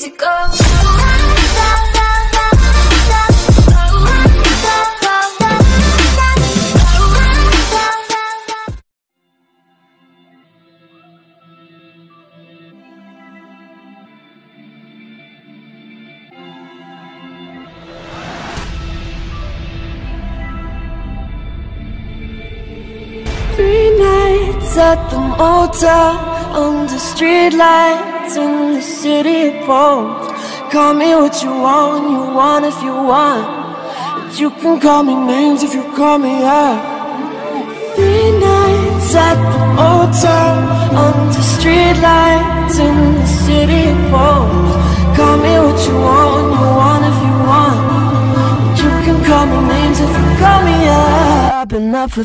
easy go. Three nights at the motel Under streetlights in the city poles Call me what you want you want if you want. But you can call me names if you call me out Three nights at the motel Under streetlights in the city poles Call me what you want you want if you want. But you can call me names if you call me out I've been up for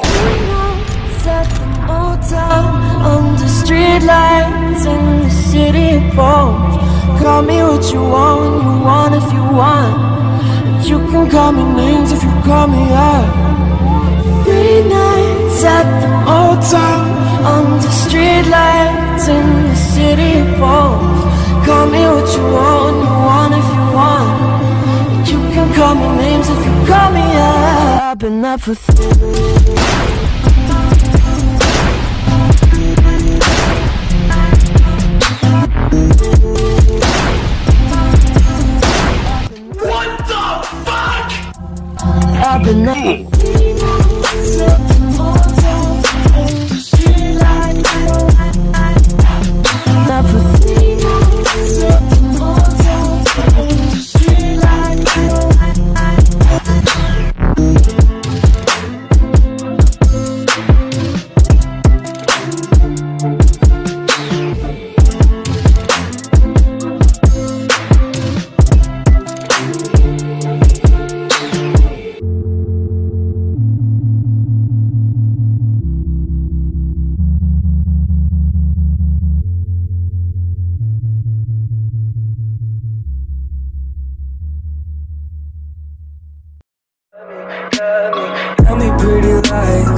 Under streetlights in the city poles Call me what you want when you want if you want. But you can call me names if you call me out Three nights at the motel Under streetlights in the city poles Call me what you want when you want if you want. But you can call me names if you call me out I've been up for th- I've been Tell